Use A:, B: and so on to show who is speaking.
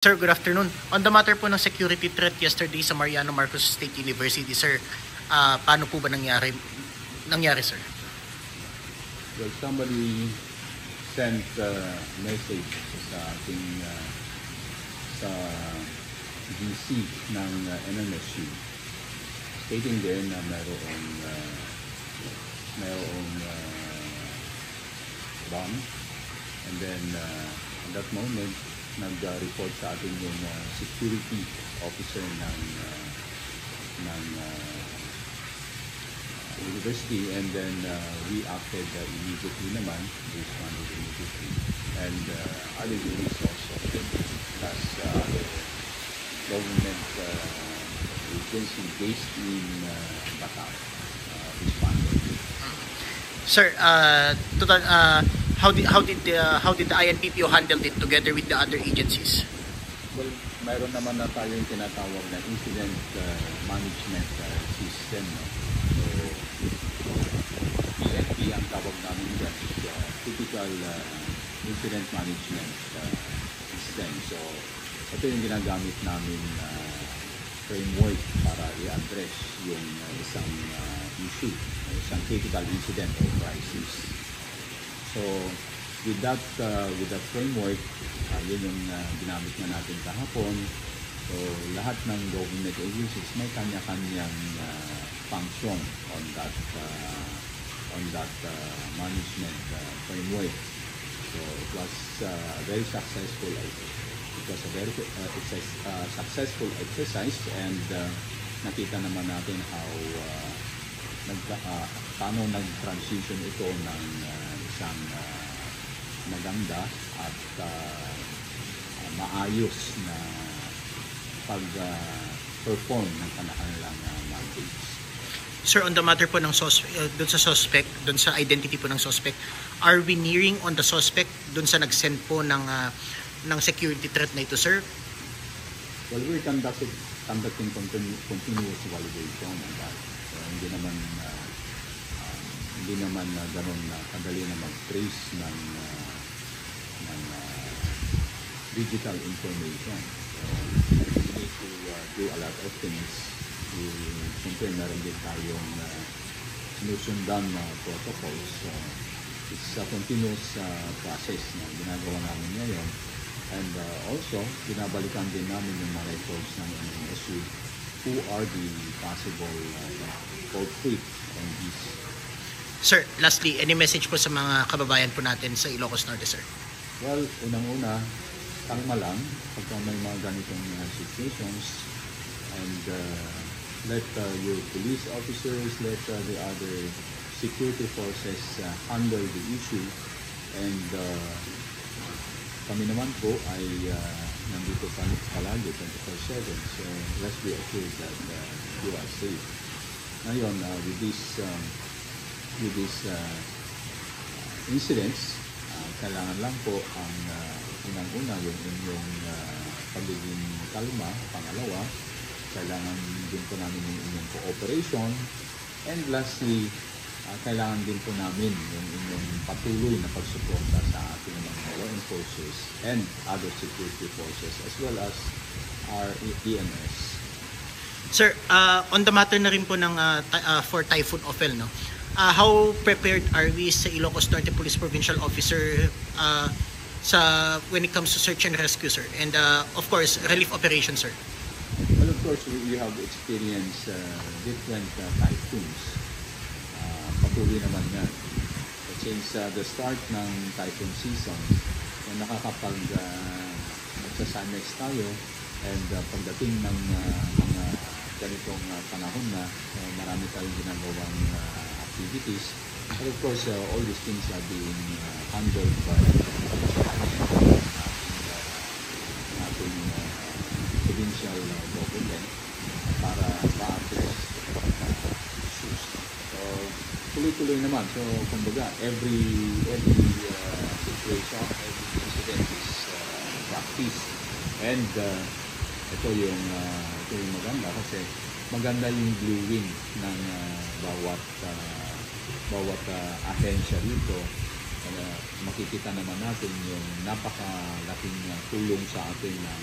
A: Sir, good afternoon. On the matter po ng security threat yesterday sa Mariano Marcos State University, sir, ah, paano po ba nangyari, nangyari, sir?
B: Well, somebody sent a message sa ating uh, sa GC ng uh, NMSU stating there na mayroong uh, mayroong uh, bomb and then uh, at that moment nag-report sa atin yung uh, security officer ng uh, ng uh, university and then uh, we acted uh, immediately naman, responded immediately. And uh, other units also, plus uh, government uh, agency based in uh, Bataan uh, responded.
A: Sir, uh, total, uh, how did how did the, how did the INPPO handle it together with the other agencies?
B: Well, mayroon naman na tayong tinatawag na incident uh, management uh, system. No? So, PNP ang tawag namin dyan is uh, typical uh, incident management uh, system. So, ito yung ginagamit namin uh, framework para i-address yung uh, isang uh, issue, isang critical incident or crisis. So, with that uh, with that framework, uh, yun yung uh, ginamit na natin kahapon. So, lahat ng government agencies may kanya-kanyang uh, function on that uh, on that uh, management uh, framework. So, it was uh, very successful. It was a very uh, a uh, successful exercise and uh, nakita naman natin how uh, nag, uh, paano nag-transition ito ng uh, isang uh, maganda at uh, uh, maayos na pag-perform ng kanilang uh, mandates.
A: Sir, on the matter po ng sus uh, dun sa suspect, dun sa identity po ng suspect, are we nearing on the suspect dun sa nag-send po ng uh, ng security threat na ito, sir?
B: Well, we're conducted, conducting continu- continuous validation on that. So, hindi naman uh, hindi naman uh, ganun na kadali na mag-trace ng uh, ng uh, digital information. So, we need to uh, do a lot of things. We, siyempre, meron din tayong uh, sinusundan na protocols. So, it's a continuous uh, process na ginagawa namin ngayon. And uh, also, binabalikan din namin yung mga records ng NMSU who are the possible uh, culprit on this.
A: Sir, lastly, any message po sa mga kababayan po natin sa Ilocos Norte, sir?
B: Well, unang-una, kalma lang pagka may mga ganitong uh, situations and uh, let uh, your police officers, let uh, the other security forces uh, handle the issue and uh, kami naman po ay uh, nandito pa palagi 24-7 so let's be assured that uh, you are safe. Ngayon, uh, with this um, with this uh, incidents, uh, kailangan lang po ang uh, unang-una yung inyong uh, pagiging kalma. Pangalawa, kailangan din po namin yung inyong cooperation. And lastly, uh, kailangan din po namin yung inyong patuloy na pagsuporta sa ating mga law enforcers and other security forces as well as our EMS.
A: Sir, uh, on the matter na rin po ng uh, uh, for Typhoon Ophel, no? Uh, how prepared are we sa Ilocos Norte Police Provincial Officer uh, sa when it comes to search and rescue, sir? And uh, of course, relief operations, sir.
B: Well, of course, we, we have experienced uh, different uh, typhoons. Uh, patuloy naman. But since uh, the start ng typhoon season, so nakakapag uh, magsasimex tayo and uh, pagdating ng uh, mga ganitong uh, panahon na uh, marami tayong ginagawang uh, activities. But of course, uh, all these things are being uh, handled by uh, ating uh, provincial uh, government para ma-address uh, issues. So, tuloy-tuloy naman. So, kumbaga, every every uh, situation, every incident is uh, practice. And uh, ito yung uh, ito yung maganda kasi maganda yung gluing ng uh, bawat uh, bawat uh, ahensya dito. Uh, makikita naman natin yung napakalaking uh, tulong sa atin ng